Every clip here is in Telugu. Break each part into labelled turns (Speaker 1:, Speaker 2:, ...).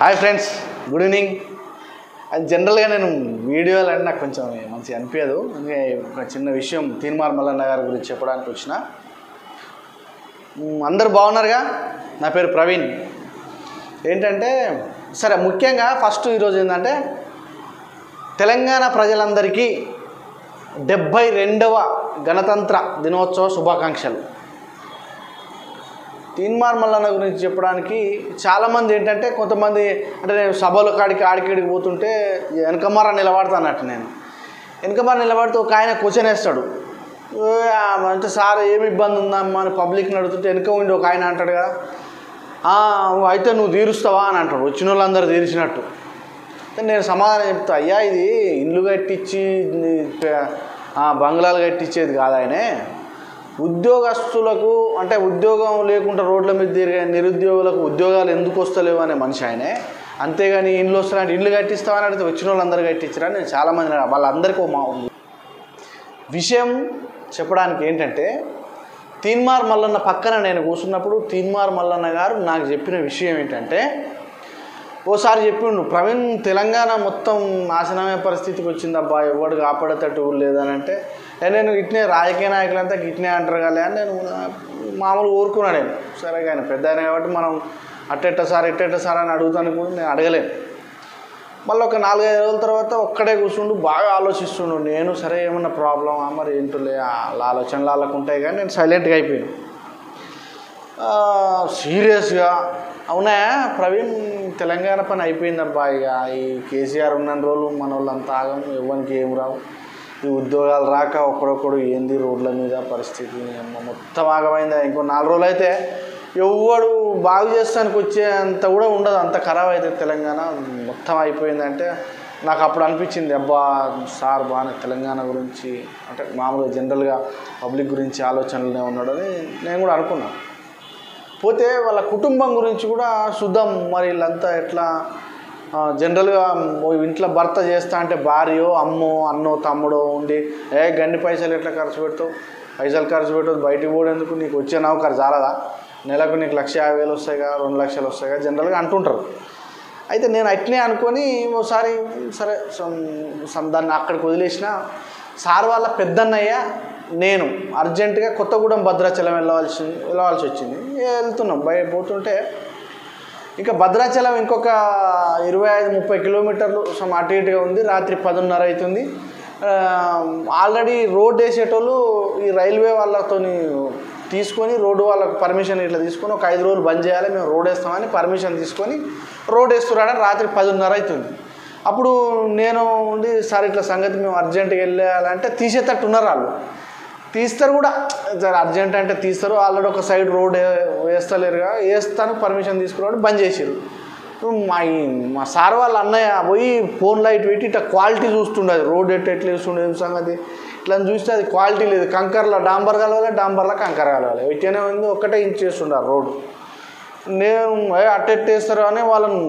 Speaker 1: Hi friends good evening. అది జనరల్గా నేను వీడియోలు అంటే నాకు కొంచెం మంచిగా అనిపించదు. అందుకే ఒక చిన్న విషయం తీన్మార్ మల్లన్న గారి గురించి చెప్పడానికి వచ్చిన. అందరు బాగున్నారుగా? నా పేరు ప్రవీణ్. ఏంటంటే సరే ముఖ్యంగా ఫస్ట్ ఈరోజు ఏంటంటే తెలంగాణ ప్రజలందరికీ డెబ్భై రెండవ గణతంత్ర దినోత్సవ శుభాకాంక్షలు. తీన్మార్ మల్లన్న గురించి చెప్పడానికి చాలామంది ఏంటంటే కొంతమంది అంటే నేను సభలో కాడికి ఆడికిడికి పోతుంటే వెనకమార నిలబడతానట్టు నేను. వెనకమార నిలబడితే ఒక ఆయన క్వశ్చన్ వేస్తాడు. అంటే సార్ ఏమి ఇబ్బంది ఉందమ్మా అని పబ్లిక్ని అడుగుతుంటే వెనక ఉండి ఒక ఆయన అంటాడు కదా. అయితే నువ్వు తీరుస్తావా అని అంటాడు. వచ్చిన వాళ్ళందరూ తీర్చినట్టు. నేను సమాధానం చెప్తా అయ్యా ఇది ఇల్లు కట్టించి బంగ్లాలు కట్టించేది కాదు ఆయనే. ఉద్యోగస్తులకు అంటే ఉద్యోగం లేకుండా రోడ్ల మీద తిరిగే నిరుద్యోగులకు ఉద్యోగాలు ఎందుకు వస్తలేవు అనే మనిషి ఆయనే. అంతేగాని ఇండ్లు వస్తారంటే ఇల్లు కట్టిస్తామని అడిగితే వచ్చిన వాళ్ళందరూ కట్టించరా నేను చాలామంది వాళ్ళందరికీ ఓ మా విషయం చెప్పడానికి ఏంటంటే తీన్మార్ మల్లన్న పక్కన నేను కూర్చున్నప్పుడు తీన్మార్ మల్లన్న గారు నాకు చెప్పిన విషయం ఏంటంటే ఓసారి చెప్పిండు ప్రవీణ్ తెలంగాణ మొత్తం నాశనమే పరిస్థితికి వచ్చిందబ్బా ఎవడు కాపాడేటట్టు లేదని అంటే నేను ఇట్నే రాజకీయ నాయకులంతా ఇట్నే అంటారు కానీ అని నేను మామూలు ఊరుకున్నా నేను. సరే కానీ పెద్ద ఆయన కాబట్టి మనం అట్టెట్ట సార్ ఇట్టెట్ట సార్ అని అడుగుతాను కూడా నేను అడగలేను. మళ్ళీ ఒక నాలుగైదు రోజుల తర్వాత ఒక్కడే కూర్చుండు బాగా ఆలోచిస్తుండు. నేను సరే ఏమన్నా ప్రాబ్లమా మరి? ఏంటోలే వాళ్ళ ఆలోచనలు వాళ్ళకు ఉంటాయి కానీ నేను సైలెంట్గా అయిపోయాను. సీరియస్గా అవునా? ప్రవీణ్ తెలంగాణ పని అయిపోయిందబ్బా ఇక. ఈ కేసీఆర్ ఉన్న రోజులు మన వాళ్ళంతా ఆగం ఇవ్వనికి ఏం రావు. ఈ ఉద్యోగాలు రాక ఒక్కడొక్కడు ఏంది రోడ్ల మీద పరిస్థితి? అమ్మ మొత్తం ఆగమైందా. ఇంకో నాలుగు రోజులు అయితే ఎవడు బాగు చేస్తానికి వచ్చే అంత కూడా ఉండదు. అంత ఖరాబ్ అవుతుంది తెలంగాణ మొత్తం అయిపోయిందంటే నాకు అప్పుడు అనిపించింది అబ్బా సార్ బాగానే తెలంగాణ గురించి అంటే మామూలుగా జనరల్గా పబ్లిక్ గురించి ఆలోచనలనే ఉన్నాడని నేను కూడా అనుకున్నాను పోతే వాళ్ళ కుటుంబం గురించి కూడా చూద్దాం. మరి వీళ్ళంతా ఎట్లా జనరల్గా ఇంట్లో భర్త చేస్తా అంటే భార్యో అమ్మో అన్నో తమ్ముడో ఉండి ఏ గన్ని పైసలు ఎట్లా ఖర్చు పెడతావు? పైసలు ఖర్చు పెట్టదు బయటికి పోడేందుకు నీకు వచ్చే నౌకరు చాలదా నెలకు నీకు లక్ష యాభై వేలు వస్తాయిగా రెండు లక్షలు వస్తాయిగా జనరల్గా అంటుంటారు. అయితే నేను అట్నే అనుకొని ఒకసారి సరే దాన్ని అక్కడికి వదిలేసిన. సార్ వాళ్ళ పెద్దన్నయ్య నేను అర్జెంటుగా కొత్తగూడెం భద్రాచలం వెళ్ళవలసి వెళ్ళవలసి వచ్చింది. వెళ్తున్నాం. బయ పోతుంటే ఇంకా భద్రాచలం ఇంకొక ఇరవై ఐదు ముప్పై కిలోమీటర్లు సమ్ అటు ఇటుగా ఉంది. రాత్రి పదున్నర అవుతుంది ఆల్రెడీ రోడ్ వేసేటోళ్ళు ఈ రైల్వే వాళ్ళతోని తీసుకొని రోడ్డు వాళ్ళకి పర్మిషన్ ఇట్లా తీసుకొని ఒక ఐదు రోజులు బంద్ చేయాలి. మేము రోడ్ వేస్తామని పర్మిషన్ తీసుకొని రోడ్ వేస్తున్నాడని రాత్రి పదిన్నర అవుతుంది అప్పుడు నేను ఉండి సార్ ఇట్లా సంగతి మేము అర్జెంటుగా వెళ్ళాలంటే తీసేటట్టు ఉన్నారు వాళ్ళు. తీస్తారు కూడా. సరే అర్జెంట్ అంటే తీస్తారు. ఆల్రెడీ ఒక సైడ్ రోడ్ వేస్తలేరుగా. వేస్తాను పర్మిషన్ తీసుకురావడం బంద్ చేసారు మా మా సార్ వాళ్ళ అన్నయ్య పోయి ఫోన్ లైట్ పెట్టి ఇట్లా క్వాలిటీ చూస్తుండేది రోడ్ ఎట్ ఎట్లా చూస్తుండేది సంగతి? ఇట్లా చూస్తే అది క్వాలిటీ లేదు. కంకర్లో డాంబర్ కలవాలి డాంబర్లో కంకర కలవాలి. ఇట్లనే ఉంది. ఒక్కటే ఇంచ్ చేస్తుండారు రోడ్డు నేను ఏ అట్టెట్టేస్తారు అని వాళ్ళని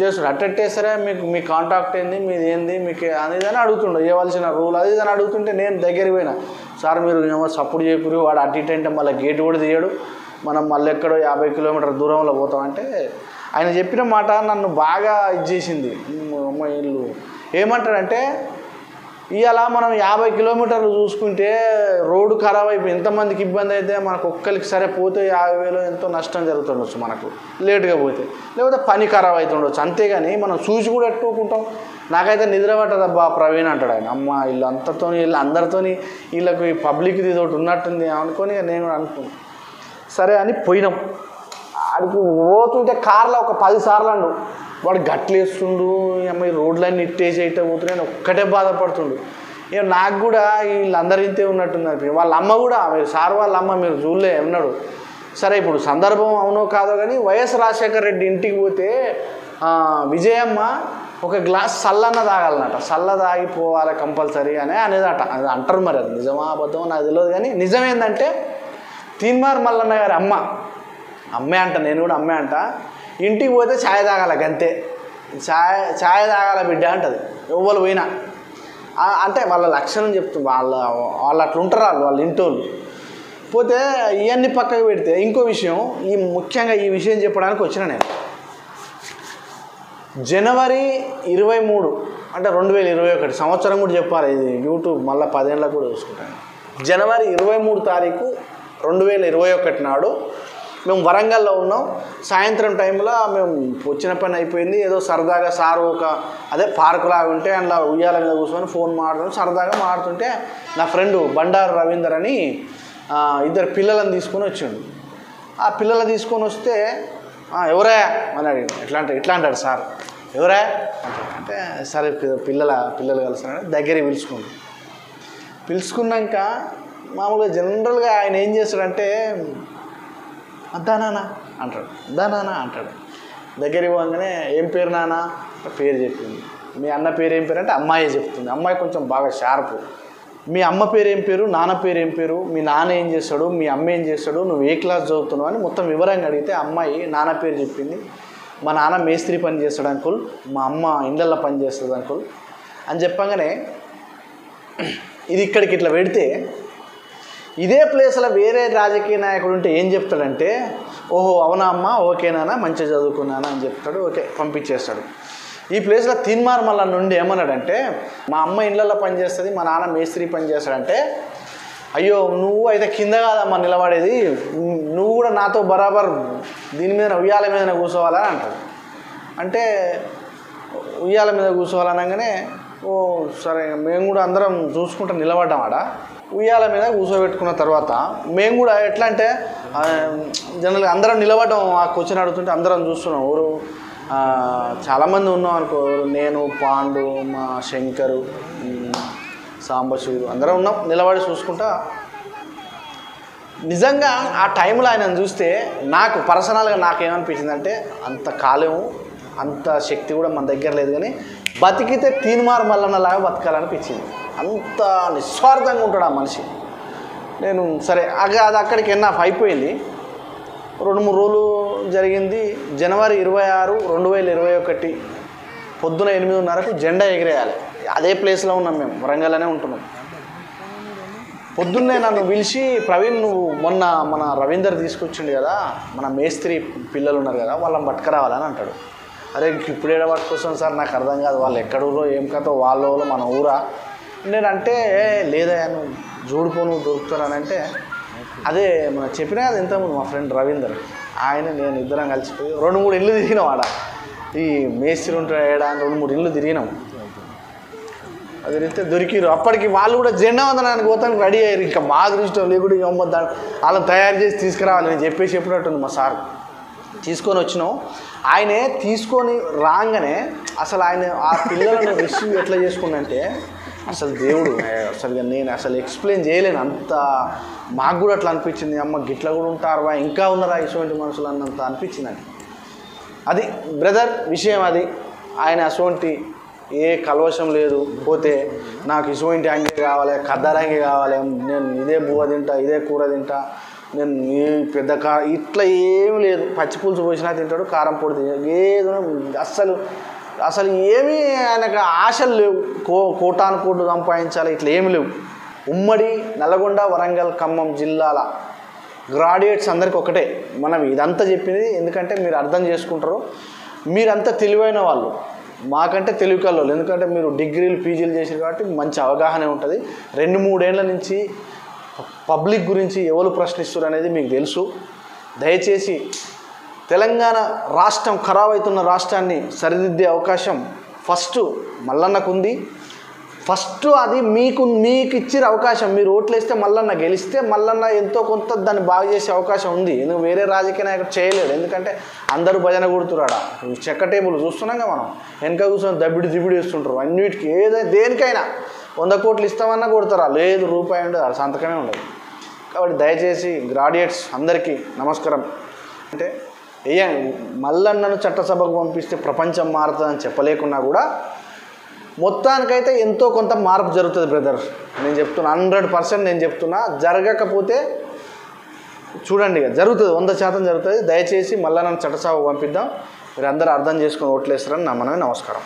Speaker 1: చేస్తారు అట్టెట్టేస్తారా మీకు మీ కాంటాక్ట్ ఏంది మీది ఏంది మీకు అనేది అని అడుగుతుండే. ఇవ్వాల్సిన రూల్ అది ఇది అని అడుగుతుంటే నేను దగ్గరికి పోయినా. సార్ మీరు ఏమో సపోర్ట్ చేయకూరు వాడు అటు ఇటు అంటే మళ్ళీ గేట్ కూడా తీయడు. మనం మళ్ళీ ఎక్కడో యాభై కిలోమీటర్ దూరంలో పోతామంటే ఆయన చెప్పిన మాట నన్ను బాగా ఇది చేసింది. అమ్మ ఇల్లు ఏమంటాడంటే ఇవాళ మనం యాభై కిలోమీటర్లు చూసుకుంటే రోడ్డు ఖరాబ్ అయిపోయి ఎంతమందికి ఇబ్బంది అయితే మనకు ఒక్కరికి సరే పోతే యాభై వేలు ఎంతో నష్టం జరుగుతుండొచ్చు మనకు. లేటుగా పోతే. లేకపోతే పని ఖరాబ్ అవుతుండొచ్చు అంతేగాని మనం చూసి కూడా ఎట్టుకుంటాం నాకైతే నిద్ర పట్టదబ్బా ప్రవీణ్ అంటాడు ఆయన. అమ్మ వీళ్ళంతతో వీళ్ళు అందరితోని వీళ్ళకి ఈ పబ్లిక్ ఇది ఒకటి ఉన్నట్టుంది అనుకొని నేను కూడా అనుకున్నాను సరే అని పోయినాం. ఆడికి పోతుంటే కార్లో ఒక పది సార్లు అండు వాడు గట్లేస్తుండు అమ్మాయి రోడ్లన్నీ ఇట్టేసి అయితే పోతున్నాయి అని ఒక్కటే బాధపడుతుండు. ఇక నాకు కూడా వీళ్ళందరూ ఇంతే ఉన్నట్టుంది వాళ్ళ అమ్మ కూడా మీరు సార్ వాళ్ళ అమ్మ మీరు చూడలే ఉన్నాడు సరే ఇప్పుడు సందర్భం అవునో కాదో కానీ వైఎస్ రాజశేఖర రెడ్డి ఇంటికి పోతే విజయమ్మ ఒక గ్లాస్ సల్లన్న తాగాలన్నట. సల్ల తాగిపోవాలి కంపల్సరీ అని అనేదట. అది అంటారు మరి అది నిజమా అబద్ధం నాకు తెలియదు కానీ నిజం ఏంటంటే తీన్మార్ మల్లన్న గారి అమ్మ. అమ్మే అంట నేను కూడా అమ్మే అంట. ఇంటికి పోతే ఛాయ్ తాగాల గంతే. ఛాయ్ ఛాయ్ తాగాల బిడ్డ అంటది. ఎవ్వరు పోయినా. అంటే వాళ్ళ లక్షణం చెప్తూ వాళ్ళ వాళ్ళు అట్లా ఉంటారు వాళ్ళు వాళ్ళ ఇంటోళ్ళు. పోతే ఇవన్నీ పక్కకు పెడితే ఇంకో విషయం ఈ ముఖ్యంగా ఈ విషయం చెప్పడానికి వచ్చిన నేను. జనవరి ఇరవై మూడు అంటే రెండు వేల ఇరవై ఒకటి సంవత్సరం కూడా చెప్పాలి ఇది యూట్యూబ్ మళ్ళీ పదేళ్ళకు కూడా చూసుకుంటాను. జనవరి ఇరవై మూడు తారీఖు రెండు వేల ఇరవై ఒకటి నాడు మేము వరంగల్లో ఉన్నాం. సాయంత్రం టైంలో మేము వచ్చిన పని అయిపోయింది. ఏదో సరదాగా సారు ఒక అదే పార్కు లాగా ఉంటే అందులో ఉయ్యాల మీద కూర్చొని ఫోన్ మాట్లాడుతూ సరదాగా మాడుతుంటే నా ఫ్రెండ్ బండారు రవీందర్ అని ఇద్దరు పిల్లలను తీసుకొని వచ్చిండు. ఆ పిల్లలు తీసుకొని వస్తే ఎవరే ఎవరా? అని అడిగాడు. ఎట్లా అంటే ఇట్లా అంటాడు సార్? ఎవరా? అంటే సరే పిల్లల పిల్లలు కలిసినాడు దగ్గరికి పిలుచుకుండు పిలుచుకున్నాక మామూలుగా జనరల్గా ఆయన ఏం చేస్తాడంటే దానానా నాన్న అంటాడు. దా నాన్న అంటాడు. దగ్గరికి పోగానే ఏం పేరు నాన్న పేరు చెప్పింది. మీ అన్న పేరు ఏం పేరు అంటే అమ్మాయి చెప్తుంది. అమ్మాయి కొంచెం బాగా షార్ప్ మీ అమ్మ పేరు ఏం పేరు? నాన్న పేరు ఏం పేరు? మీ నాన్న ఏం చేస్తాడు? మీ అమ్మ ఏం చేస్తాడు? నువ్వు ఏ క్లాస్ చదువుతున్నావు అని మొత్తం వివరంగా అడిగితే అమ్మాయి నాన్న పేరు చెప్పింది. మా నాన్న మేస్త్రి పని చేస్తాడు అంకుల్ మా అమ్మ ఇండల్లో పని చేస్తుంది అంకుల్ అని చెప్పగానే ఇది ఇక్కడికి ఇట్లా పెడితే ఇదే ప్లేస్లో వేరే రాజకీయ నాయకుడు ఉంటే ఏం చెప్తాడంటే ఓహో అవునా అమ్మ? ఓకేనా మంచిగా చదువుకున్నానా? అని చెప్తాడు. ఓకే పంపించేస్తాడు. ఈ ప్లేస్లో తిన్మార్ మళ్ళా నుండి ఏమన్నాడంటే మా అమ్మ ఇళ్ళల్లో పనిచేస్తుంది మా నాన్న మేస్త్రి పని చేస్తాడంటే అయ్యో నువ్వు అయితే కింద కాదమ్మా నిలబడేది. నువ్వు కూడా నాతో బరాబర్ దీని మీద ఉయ్యాల మీద కూర్చోవాలని అంటాడు. అంటే ఉయ్యాల మీద కూర్చోవాలనగానే ఓ సరే మేము కూడా అందరం చూసుకుంటూ నిలబడ్డాం ఆడ. ఉయ్యాల మీద కూర్చోబెట్టుకున్న తర్వాత మేము కూడా ఎట్లా అంటే జనరల్గా అందరం నిలబడడం ఆ క్వశ్చన్ అడుగుతుంటే అందరం చూస్తున్నాం. ఊరు చాలామంది ఉన్నాం అనుకో నేను పాండు మా శంకరు సాంబశివుడు అందరం ఉన్నాం. నిలబడి చూసుకుంటా నిజంగా ఆ టైంలో ఆయన చూస్తే నాకు పర్సనల్గా నాకేమనిపించింది అంటే అంత కాలం అంత శక్తి కూడా మన దగ్గర లేదు కానీ బతికితే తీన్మార్ మల్లన్నలాగా బతకాలనిపించింది. అంత నిస్వార్థంగా ఉంటాడు ఆ మనిషి. నేను సరే అగ అది అక్కడికి ఎన్నాఫ్ అయిపోయింది. రెండు మూడు రోజులు జరిగింది. జనవరి ఇరవై ఆరు రెండు వేల ఇరవై ఒకటి పొద్దున ఎనిమిదిన్నరకు జెండా ఎగిరేయాలి. అదే ప్లేస్లో ఉన్నాం మేము వరంగల్లోనే ఉంటున్నాం. పొద్దున్నే నన్ను పిలిచి ప్రవీణ్ నువ్వు మొన్న మన రవీందర్ తీసుకొచ్చిండు కదా మన మేస్త్రి పిల్లలు ఉన్నారు కదా వాళ్ళని పట్టుకురావాలని అంటాడు. అరే ఇప్పుడు ఏడ పట్టుకొస్తాను సార్ నాకు అర్థం కాదు. వాళ్ళు ఎక్కడూరో ఏం కథ వాళ్ళ మన ఊరా? నేనంటే లేదా నువ్వు చూడుకోను నువ్వు అంటే అదే మన చెప్పినా కదా ఇంతకుముందు మా ఫ్రెండ్ రవీందర్. ఆయన నేను ఇద్దరం కలిసిపోయి రెండు మూడు ఇల్లు తిరిగినాం ఆడ. ఈ మేస్త్రి ఉంటాడు ఏడా అని రెండు మూడు ఇల్లు తిరిగినాం. అది అయితే దొరికిరు అప్పటికి వాళ్ళు కూడా జెండా వందనానికి పోతానికి రెడీ అయ్యారు. ఇంకా మా దృష్టం లేకుండా ఇక వాళ్ళని తయారు చేసి తీసుకురావాలి నేను చెప్పేసి చెప్పినట్టుంది మా సార్. తీసుకొని వచ్చినాం. ఆయనే తీసుకొని రాగానే అసలు ఆయన ఆ పిల్లలను రిసీవ్ ఎట్లా చేసుకుండంటే అసలు దేవుడు అసలు నేను అసలు ఎక్స్ప్లెయిన్ చేయలేను. అంత మాకు కూడా అట్లా అనిపించింది. అమ్మ గిట్ల కూడా ఉంటారు ఇంకా ఉన్నారా ఇటువంటి మనుషులు అన్నంత అనిపించింది అది బ్రదర్ విషయం అది. ఆయన అటువంటి ఏ కలవశం లేదు. పోతే నాకు ఇటువంటి అంగే కావాలి కద్దరంగి కావాలి. నేను ఇదే బువ్వ తింటా ఇదే కూర తింటా. నేను పెద్ద కా ఇట్లా ఏమి లేదు. పచ్చి పులుసు పోసినా తింటాడు కారం పొడి తింటాడు. ఏదో అస్సలు అసలు ఏమీ ఆయనకు ఆశలు లేవు. కో కోటాను కోట్లు సంపాదించాలి ఇట్లా ఏమి లేవు. ఉమ్మడి నల్గొండ వరంగల్ ఖమ్మం జిల్లాల గ్రాడ్యుయేట్స్ అందరికి ఒకటే. మనం ఇదంతా చెప్పింది ఎందుకంటే మీరు అర్థం చేసుకుంటారు. మీరంతా తెలివైన వాళ్ళు. మాకంటే తెలివి ఎందుకంటే మీరు డిగ్రీలు పీజీలు చేసారు కాబట్టి మంచి అవగాహన ఉంటుంది. రెండు మూడేళ్ళ నుంచి పబ్లిక్ గురించి ఎవరు ప్రశ్నిస్తారు అనేది మీకు తెలుసు. దయచేసి తెలంగాణ రాష్ట్రం ఖరాబ్ అవుతున్న రాష్ట్రాన్ని సరిదిద్దే అవకాశం ఫస్ట్ మల్లన్నకు ఉంది ఫస్ట్ అది మీకు మీకు ఇచ్చిన అవకాశం. మీరు ఓట్లు వేస్తే మల్లన్న గెలిస్తే మల్లన్న ఎంతో కొంత దాన్ని బాగు చేసే అవకాశం ఉంది. ఎందుకు వేరే రాజకీయ నాయకుడు చేయలేడు. ఎందుకంటే అందరూ భజన కొడుతున్నాడా? చెక్క టేబుల్ చూస్తున్నాం కదా మనం. వెనక కూర్చొని దబ్బిడి దిబ్బిడి వేస్తుంటారు. అన్నిటికీ ఏదైనా దేనికైనా వంద కోట్లు ఇస్తామన్నా కొడతారా? లేదు రూపాయి ఉండదు అది సంతకమే ఉండదు. కాబట్టి దయచేసి గ్రాడ్యుయేట్స్ అందరికీ నమస్కారం. అంటే ఏ మల్లన్నను చట్టసభకు పంపిస్తే ప్రపంచం మారుతుందని చెప్పలేకున్నా కూడా మొత్తానికైతే ఎంతో కొంత మార్పు జరుగుతుంది బ్రదర్. నేను చెప్తున్నా హండ్రెడ్ పర్సెంట్ నేను చెప్తున్నా జరగకపోతే చూడండి ఇక జరుగుతుంది వంద శాతం జరుగుతుంది. దయచేసి మళ్ళా నన్ను చట్టసభకు పంపిద్దాం. మీరు అందరూ అర్థం చేసుకొని ఓట్లేస్తారని నా మనమే నమస్కారం.